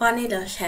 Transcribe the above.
Bangladesh